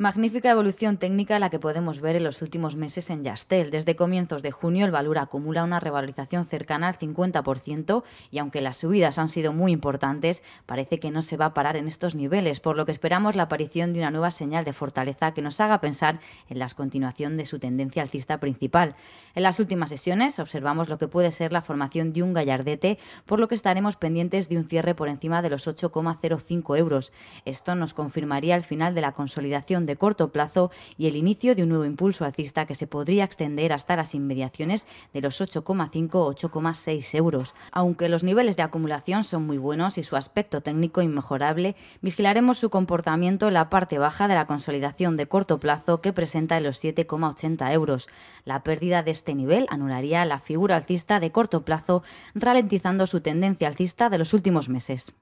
Magnífica evolución técnica la que podemos ver en los últimos meses en Yastel. Desde comienzos de junio el valor acumula una revalorización cercana al 50% y aunque las subidas han sido muy importantes, parece que no se va a parar en estos niveles, por lo que esperamos la aparición de una nueva señal de fortaleza que nos haga pensar en la continuación de su tendencia alcista principal. En las últimas sesiones observamos lo que puede ser la formación de un gallardete, por lo que estaremos pendientes de un cierre por encima de los 8,05 euros. Esto nos confirmaría el final de la consolidación de corto plazo y el inicio de un nuevo impulso alcista que se podría extender hasta las inmediaciones de los 8,5-8,6 euros. Aunque los niveles de acumulación son muy buenos y su aspecto técnico inmejorable, vigilaremos su comportamiento en la parte baja de la consolidación de corto plazo que presenta en los 7,80 euros. La pérdida de este nivel anularía la figura alcista de corto plazo, ralentizando su tendencia alcista de los últimos meses.